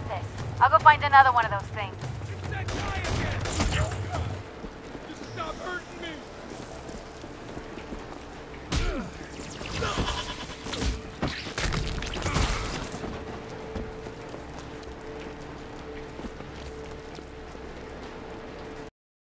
got this. I'll go find another one of those things.